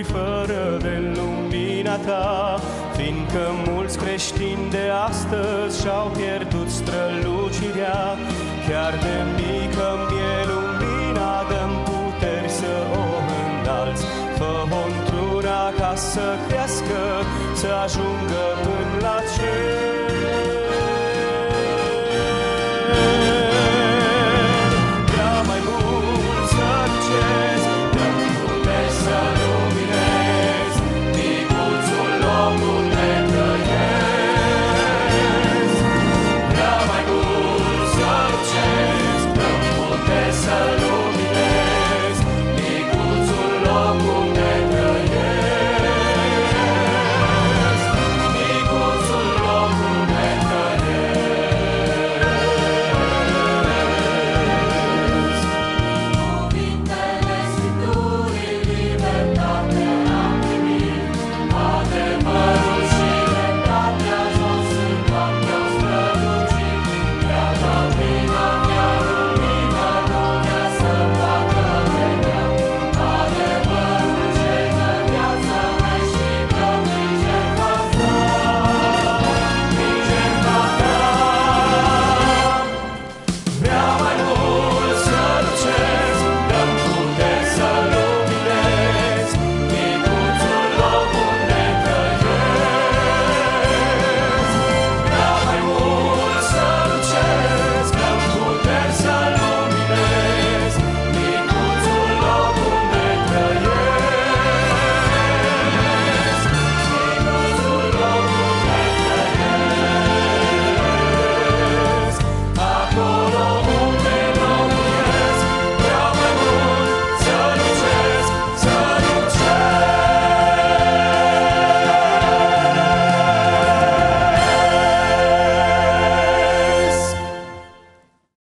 lucruri fără de lumina ta, fiindcă mulți creștini de astăzi și-au pierdut strălucirea, chiar de mică mie lumina dăm puteri să o înalți, fă-o ca să crească, să ajungă până la cer.